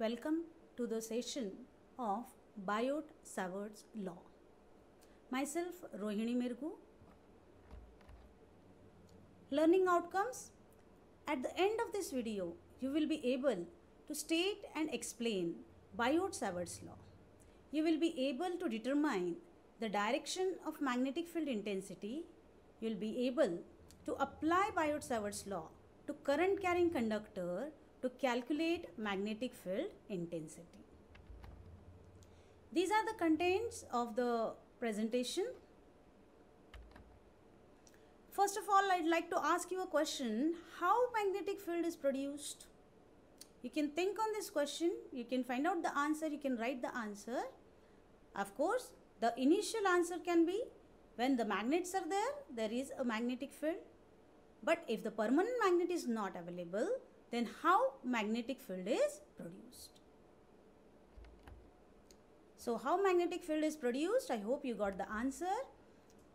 Welcome to the session of Biot-Savart's law. Myself Rohini Mirgu. Learning outcomes. At the end of this video, you will be able to state and explain Biot-Savart's law. You will be able to determine the direction of magnetic field intensity. You will be able to apply Biot-Savart's law to current carrying conductor to calculate magnetic field intensity. These are the contents of the presentation. First of all, I'd like to ask you a question. How magnetic field is produced? You can think on this question. You can find out the answer. You can write the answer. Of course, the initial answer can be when the magnets are there, there is a magnetic field. But if the permanent magnet is not available, then how magnetic field is produced? So how magnetic field is produced? I hope you got the answer.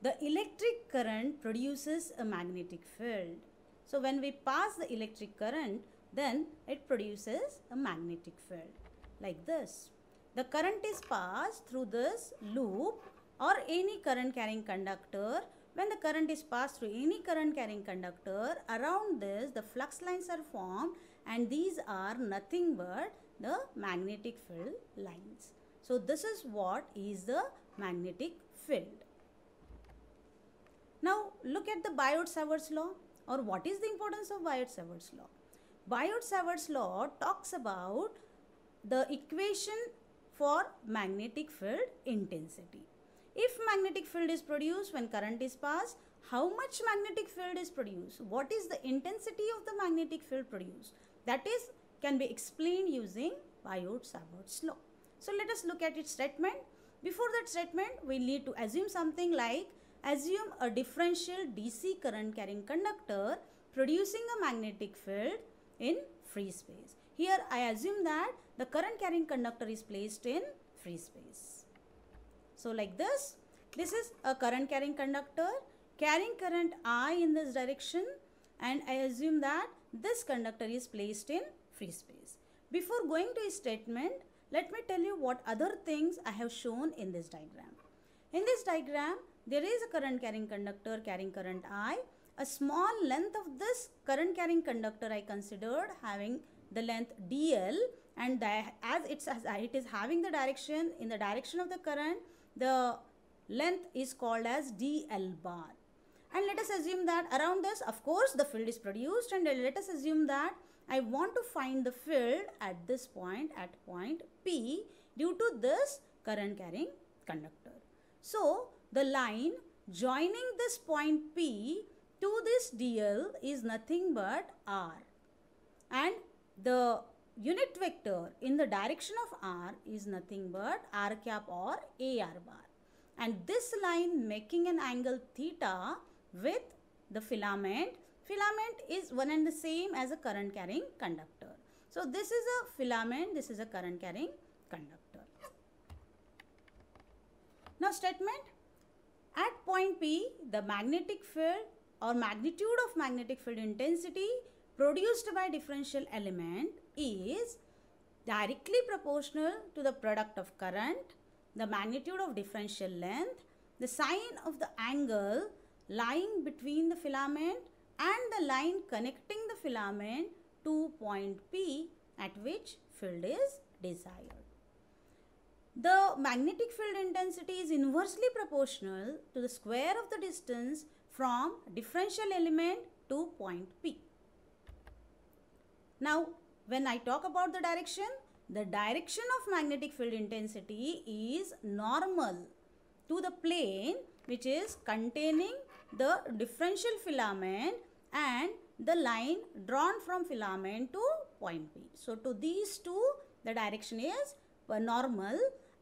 The electric current produces a magnetic field. So when we pass the electric current, then it produces a magnetic field like this. The current is passed through this loop or any current carrying conductor. When the current is passed through any current carrying conductor, around this the flux lines are formed and these are nothing but the magnetic field lines. So this is what is the magnetic field. Now look at the Biot-Savart's law or what is the importance of Biot-Savart's law. Biot-Savart's law talks about the equation for magnetic field intensity. If magnetic field is produced when current is passed, how much magnetic field is produced? What is the intensity of the magnetic field produced? That is can be explained using Biot-Savart's law. So let us look at its statement. Before that statement, we need to assume something like assume a differential DC current carrying conductor producing a magnetic field in free space. Here I assume that the current carrying conductor is placed in free space. So like this, this is a current carrying conductor carrying current I in this direction and I assume that this conductor is placed in free space. Before going to a statement, let me tell you what other things I have shown in this diagram. In this diagram, there is a current carrying conductor carrying current I. A small length of this current carrying conductor I considered having the length dl and as it is having the direction in the direction of the current the length is called as dl bar. And let us assume that around this of course the field is produced. And let us assume that I want to find the field at this point at point P due to this current carrying conductor. So the line joining this point P to this dl is nothing but r. And the unit vector in the direction of r is nothing but r cap or ar bar. And this line making an angle theta with the filament filament is one and the same as a current carrying conductor. So this is a filament this is a current carrying conductor. Now statement at point p the magnetic field or magnitude of magnetic field intensity produced by differential element is directly proportional to the product of current, the magnitude of differential length, the sine of the angle lying between the filament and the line connecting the filament to point P at which field is desired. The magnetic field intensity is inversely proportional to the square of the distance from differential element to point P. Now, when I talk about the direction, the direction of magnetic field intensity is normal to the plane which is containing the differential filament and the line drawn from filament to point P. So, to these two the direction is normal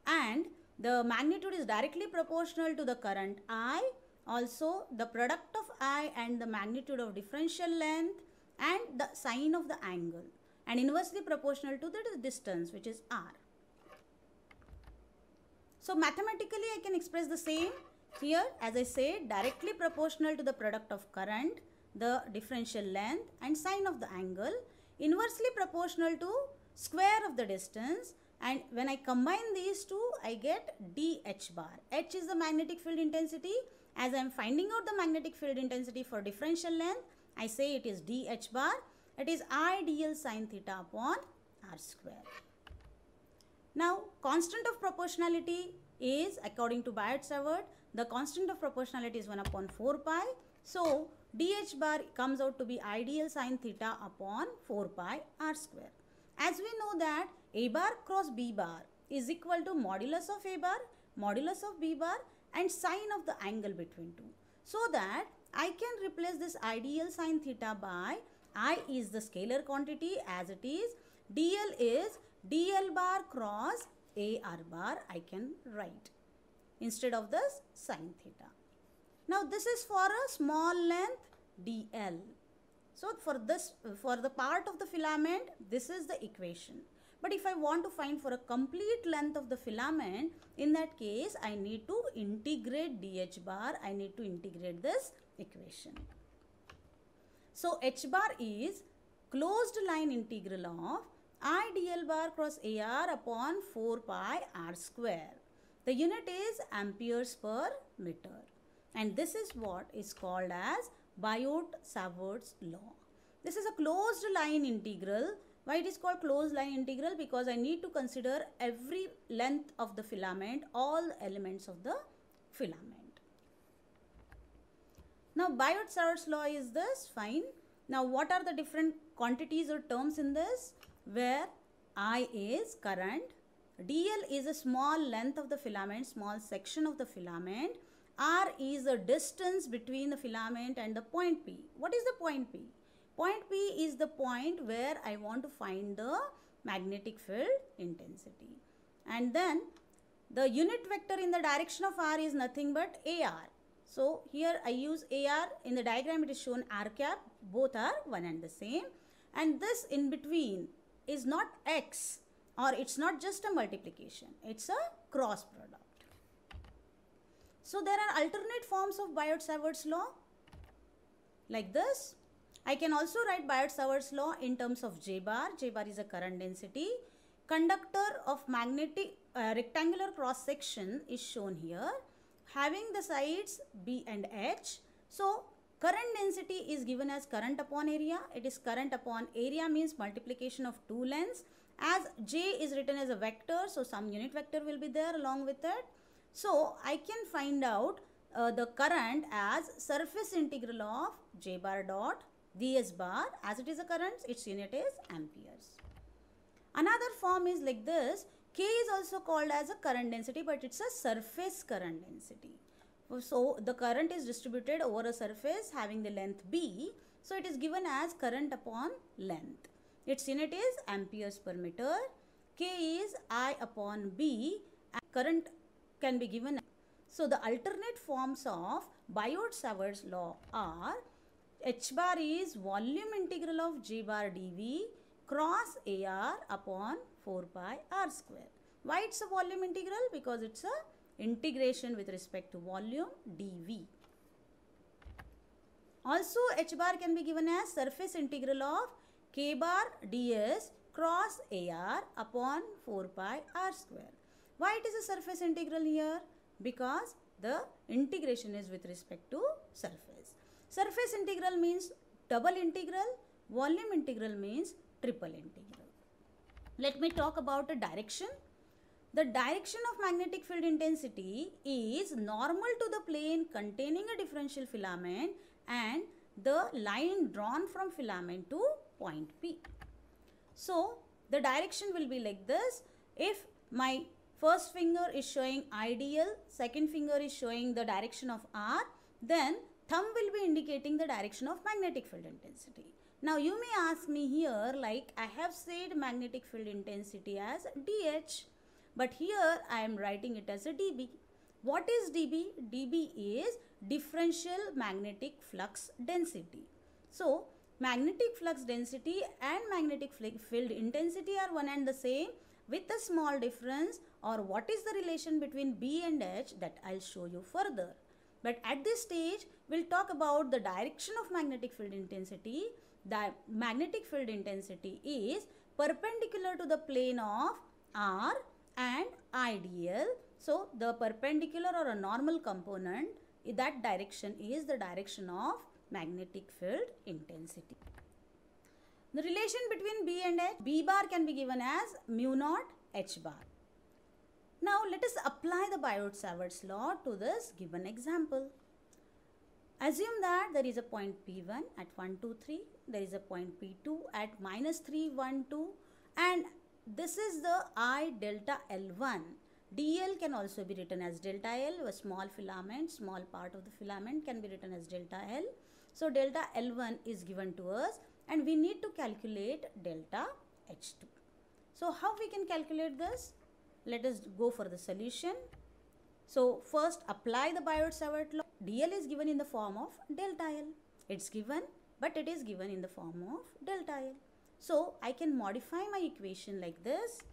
and the magnitude is directly proportional to the current I. Also, the product of I and the magnitude of differential length and the sine of the angle and inversely proportional to the distance which is r. So mathematically I can express the same here as I said directly proportional to the product of current, the differential length and sine of the angle inversely proportional to square of the distance and when I combine these two I get dH bar. H is the magnetic field intensity. As I am finding out the magnetic field intensity for differential length I say it is dH bar. It is I dl sine theta upon r square. Now constant of proportionality is according to Biot-Savart the constant of proportionality is 1 upon 4 pi. So dH bar comes out to be I dl sine theta upon 4 pi r square. As we know that A bar cross B bar is equal to modulus of A bar, modulus of B bar and sine of the angle between two. So that I can replace this I dl sine theta by I is the scalar quantity as it is. dl is dl bar cross AR bar I can write instead of this sine theta. Now this is for a small length dl. So for this, for the part of the filament, this is the equation. But if I want to find for a complete length of the filament, in that case, I need to integrate dh bar. I need to integrate this equation. So h bar is closed line integral of I dl bar cross AR upon 4 pi r square. The unit is amperes per meter. And this is what is called as Biot-Savart's law. This is a closed line integral. Why it is called closed line integral? Because I need to consider every length of the filament, all elements of the filament. Now Biot-Savart's law is this, fine. Now what are the different quantities or terms in this? Where I is current, dl is a small length of the filament, small section of the filament R is the distance between the filament and the point P. What is the point P? Point P is the point where I want to find the magnetic field intensity. And then the unit vector in the direction of R is nothing but AR. So here I use AR in the diagram it is shown R cap both are one and the same and this in between is not X or it's not just a multiplication it's a cross product. So there are alternate forms of Biot-Savart's law like this. I can also write Biot-Savart's law in terms of J bar. J bar is a current density. Conductor of magnetic uh, rectangular cross section is shown here having the sides B and H. So current density is given as current upon area. It is current upon area means multiplication of two lengths. As J is written as a vector, so some unit vector will be there along with it. So, I can find out uh, the current as surface integral of j bar dot ds bar as it is a current its unit is amperes. Another form is like this K is also called as a current density but it's a surface current density. So the current is distributed over a surface having the length B. So it is given as current upon length. Its unit is amperes per meter. K is I upon B. Current can be given. So the alternate forms of Biot-Savart's law are h bar is volume integral of j bar dv cross ar upon 4 pi r square. Why it's a volume integral? Because it's a integration with respect to volume dv. Also h bar can be given as surface integral of k bar ds cross ar upon 4 pi r square. Why it is a surface integral here? Because the integration is with respect to surface. Surface integral means double integral, volume integral means triple integral. Let me talk about the direction. The direction of magnetic field intensity is normal to the plane containing a differential filament and the line drawn from filament to point P. So, the direction will be like this. If my First finger is showing I dl, second finger is showing the direction of R, then thumb will be indicating the direction of magnetic field intensity. Now you may ask me here like I have said magnetic field intensity as DH but here I am writing it as a dB. What is dB? dB is differential magnetic flux density. So magnetic flux density and magnetic field intensity are one and the same with a small difference or what is the relation between B and H that I'll show you further. But at this stage, we'll talk about the direction of magnetic field intensity. The magnetic field intensity is perpendicular to the plane of R and I dl. So the perpendicular or a normal component in that direction is the direction of magnetic field intensity. The relation between B and H, B bar can be given as mu naught H bar. Now let us apply the Biot-Savart's law to this given example. Assume that there is a point P1 at 1, 2, 3, there is a point P2 at minus 3, 1, 2 and this is the I delta L1. DL can also be written as delta L, a small filament, small part of the filament can be written as delta L. So delta L1 is given to us and we need to calculate delta H2. So how we can calculate this? Let us go for the solution. So first apply the Biot-Savart law. Dl is given in the form of delta L. It's given but it is given in the form of delta L. So I can modify my equation like this.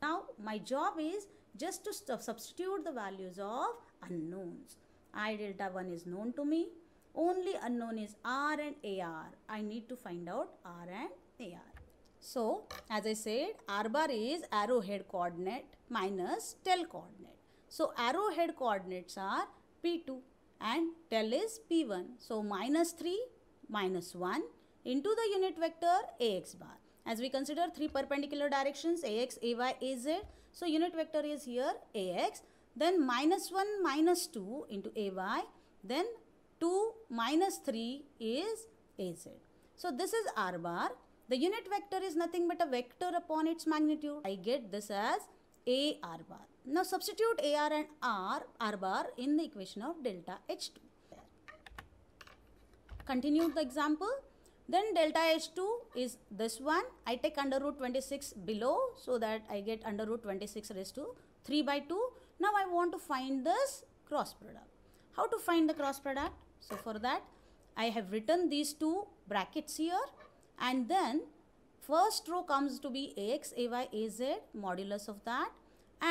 Now my job is just to substitute the values of unknowns. I delta 1 is known to me. Only unknown is R and AR. I need to find out R and AR. So as I said R bar is arrowhead coordinate minus tail coordinate. So arrowhead coordinates are P2 and tail is P1. So minus 3 minus 1 into the unit vector AX bar. As we consider three perpendicular directions AX, AY, AZ. So unit vector is here AX. Then minus 1 minus 2 into AY. Then 2 minus 3 is AZ. So this is R bar. The unit vector is nothing but a vector upon its magnitude. I get this as A R bar. Now substitute AR and R, R bar in the equation of delta H2. Continue the example. Then delta H2 is this one. I take under root 26 below so that I get under root 26 raised to 3 by 2. Now I want to find this cross product. How to find the cross product? So for that I have written these two brackets here and then first row comes to be AX, AY, AZ modulus of that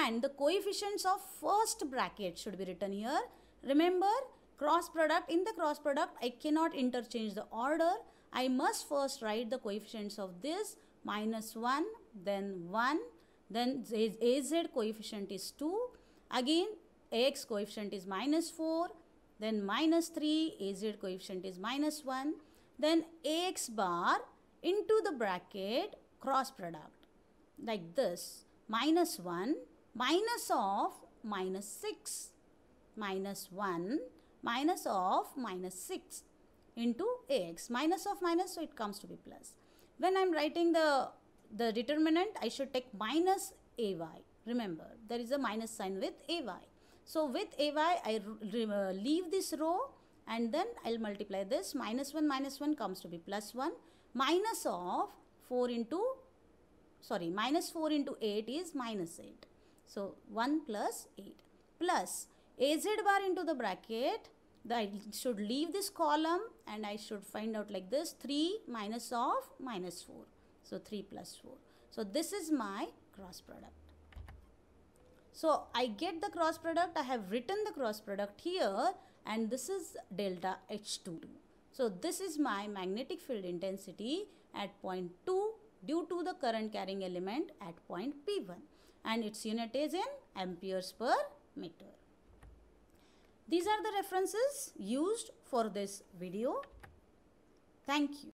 and the coefficients of first bracket should be written here. Remember cross product in the cross product I cannot interchange the order. I must first write the coefficients of this minus 1 then 1 then AZ coefficient is 2 again AX coefficient is minus 4 then minus 3 AZ coefficient is minus 1 then AX bar into the bracket cross product like this minus 1 minus of minus 6 minus 1 minus of minus 6 into ax. Minus of minus so it comes to be plus. When i'm writing the the determinant i should take minus ay. Remember there is a minus sign with ay. So with ay i uh, leave this row and then i'll multiply this. Minus 1 minus 1 comes to be plus 1 minus of 4 into sorry minus 4 into 8 is minus 8 so 1 plus 8 plus AZ bar into the bracket. I should leave this column and I should find out like this 3 minus of minus 4. So 3 plus 4. So this is my cross product. So I get the cross product. I have written the cross product here and this is delta H2. So this is my magnetic field intensity at point 2 due to the current carrying element at point P1 and its unit is in amperes per meter. These are the references used for this video. Thank you.